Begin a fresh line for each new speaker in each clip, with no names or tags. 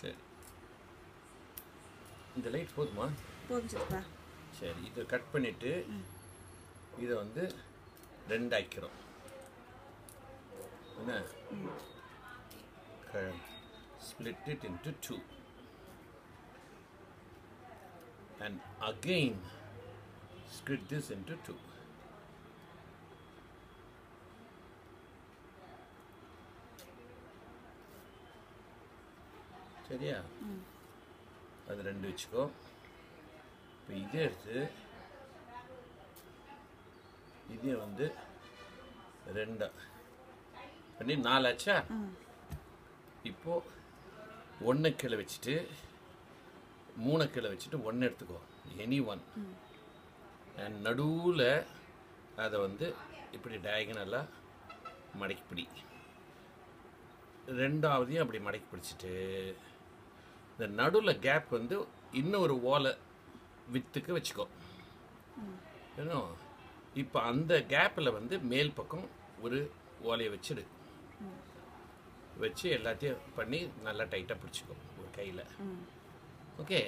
சரி. இந்த லைட் போதுமா?
போதும்
சரி இதை கட் பண்ணிவிட்டு இதை வந்து ரெண்டாக்கிறோம் என்ன? Split it into two and again split this into two. சரியா? அது ரெண்டு வச்சுக்கோ. இப்போ இதே எடுத்து இதே வந்து ரெண்டா. பண்ணி நாலாச்சா? இப்போ ஒன்று கீழே வச்சுட்டு மூணை கீழே வச்சுட்டு ஒன்று எடுத்துக்கோ. எனி ஒன் அண்ட் நடுவில் அதை வந்து இப்படி டயகனலாக மடக்கி பிடி ரெண்டாவதையும் அப்படி மடக்கி பிடிச்சிட்டு இந்த நடுவில் கேப் வந்து இன்னும் ஒரு ஓலை வித்துக்கு வச்சுக்கோ. ஏன்னா இப்போ அந்த கேப்பில் வந்து மேல் பக்கம் ஒரு ஓலையை வச்சிடு. வச்சு எல்லாத்தையும் பண்ணி நல்லா டைட்டாக பிடிச்சிக்கோ ஒரு கையில். ஓகே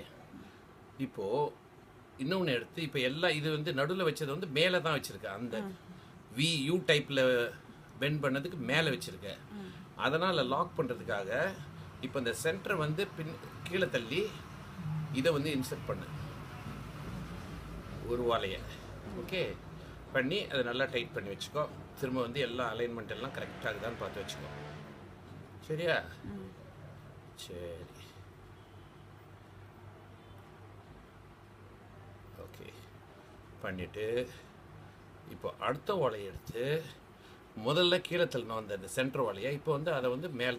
இப்போது இன்னொன்று எடுத்து இப்போ எல்லாம் இது வந்து நடுவில் வச்சது வந்து மேலே தான் வச்சுருக்கேன் அந்த வி யூ டைப்பில் பெண்ட் பண்ணதுக்கு மேலே வச்சுருக்கேன் அதனால் லாக் பண்ணுறதுக்காக இப்போ இந்த சென்டரை வந்து பின் கீழே தள்ளி இதை வந்து இன்சர்ட் பண்ணு. ஒரு வாழையை. ஓகே பண்ணி அதை நல்லா டைட் பண்ணி வச்சுக்கோ. திரும்ப வந்து எல்லா அலைன்மெண்ட் எல்லாம் கரெக்டாக இருக்குதான்னு பார்த்து வச்சுக்கோ. சரியா? சரி. ஓகே பண்ணிவிட்டு இப்போ அடுத்த ஓலையை எடுத்து முதல்ல கீழே தள்ளின வந்த அந்த சென்டர் ஓலையை இப்போ வந்து அதை வந்து மேலே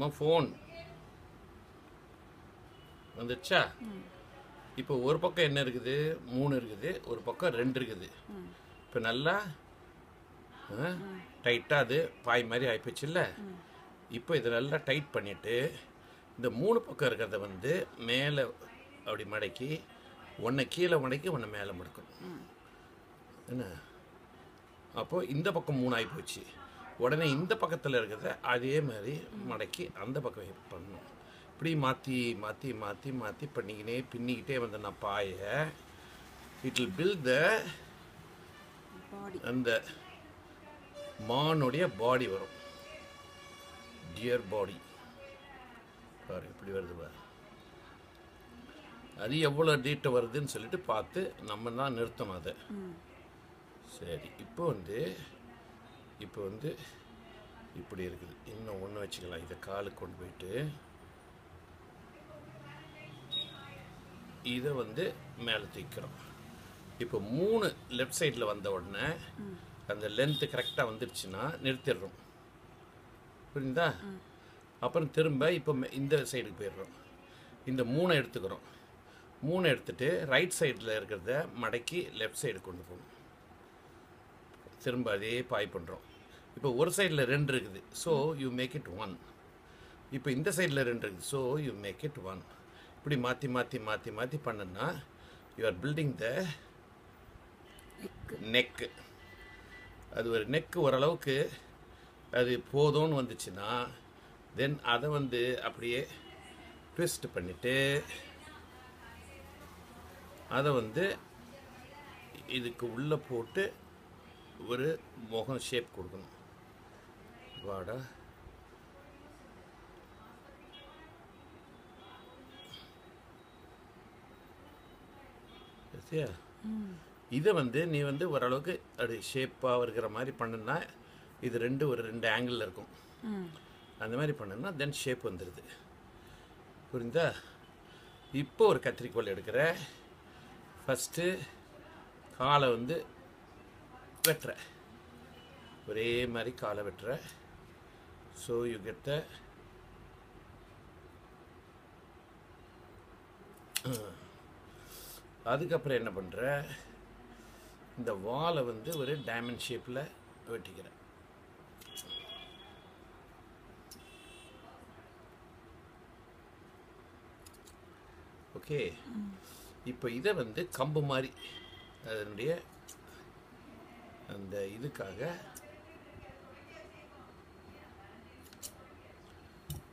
தள்ளிக்கணும் ஃபோன் வந்துச்சா இப்போ ஒரு பக்கம் என்ன இருக்குது? மூணு இருக்குது. ஒரு பக்கம் ரெண்டு இருக்குது. இப்போ நல்லா டைட்டாக அது பாய் மாதிரி ஆயிப்போச்சுல்ல? இப்போ இதை நல்லா டைட் பண்ணிவிட்டு இந்த மூணு பக்கம் இருக்கிறத வந்து மேலே அப்படி மடக்கி ஒன்றை கீழே மடக்கி ஒன்றை மேலே மடக்கணும். என்ன? அப்போது இந்த பக்கம் மூணு ஆகி போச்சு உடனே இந்த பக்கத்தில் இருக்கிறத அதே மாதிரி மடக்கி அந்த பக்கம் பண்ணணும். இப்படி மாற்றி மாற்றி மாற்றி மாற்றி பண்ணிக்கினே பின்னிக்கிட்டே வந்த நான் பாயை இட் வில் பில்ட் த அந்த மானுடைய பாடி வரும். டியர் பாடி பாரு இப்படி வருது பாரு. அது எவ்வளோ டீட்டை வருதுன்னு சொல்லிட்டு பார்த்து நம்ம தான் நிறுத்தணும் அதை. சரி இப்போ வந்து இப்போ வந்து இப்படி இருக்குது. இன்னும் ஒன்று வச்சுக்கலாம். இதை காலுக்கு கொண்டு போயிட்டு இதை வந்து மேலே தூக்கிறோம். இப்போ மூணு லெஃப்ட் சைடில் வந்த உடனே அந்த லென்த்து கரெக்டாக வந்துடுச்சுன்னா நிறுத்திடுறோம். புரியுதா? அப்புறம் திரும்ப இப்போ இந்த சைடுக்கு போயிடுறோம். இந்த மூணை எடுத்துக்கிறோம். மூணு எடுத்துட்டு ரைட் சைடில் இருக்கிறத மடக்கி லெஃப்ட் சைடு கொண்டு போகணும். திரும்ப அதே பாய் பண்ணுறோம் இப்போ ஒரு சைடில் ரெண்டு இருக்குது. So you make it one இப்போ இந்த சைடில் ரெண்டு இருக்குது. So you make it one இப்படி மாற்றி மாற்றி மாற்றி மாற்றி பண்ணுன்னா you are building the neck அது ஒரு நெக்கு ஓரளவுக்கு அது போதும்னு வந்துச்சுன்னா தென் அதை வந்து அப்படியே ட்விஸ்ட் பண்ணிவிட்டு அதை வந்து இதுக்கு உள்ளே போட்டு ஒரு முகம் ஷேப் கொடுக்கணும். வாடா. சரியா இதை வந்து நீ வந்து ஓரளவுக்கு அப்படி ஷேப்பாக இருக்கிற மாதிரி பண்ணுனா இது ரெண்டு ஒரு ரெண்டு ஆங்கிளில் இருக்கும். அந்த மாதிரி பண்ணுனா தென் ஷேப் வந்துடுது புரிந்தா? இப்போ ஒரு கத்திரிக்கோல் எடுக்கிற. ஃபஸ்ட்டு காலை வந்து வெட்டுற. ஒரே மாதிரி காலை வெட்டுற. So you get the uh, அதுக்கப்புறம் என்ன பண்ணுற இந்த வாலை வந்து ஒரு டைமண்ட் ஷேப்பில் வெட்டிக்கிறேன் ஓகே இப்போ இதை வந்து கம்பு மாதிரி அதனுடைய அந்த இதுக்காக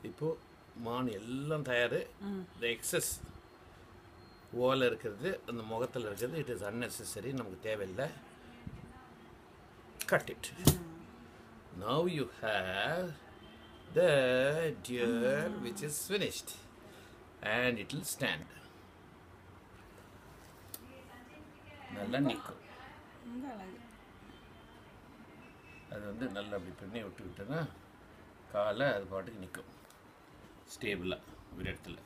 இப்போது மான் எல்லாம் தயார். இந்த எக்ஸஸ் ஓலை இருக்கிறது அந்த முகத்தில் இருக்கிறது இட் இஸ் அன்னெசரி நமக்கு தேவையில்லை. Cut it now you have the tier which is finished and it will stand. நல்லா நிற்கும் அது வந்து நல்லா அப்படி பண்ணி விட்டுக்கிட்டோன்னா காலை அது பாட்டுக்கு நிற்கும் ஸ்டேபிளாக ஒரு இடத்துல.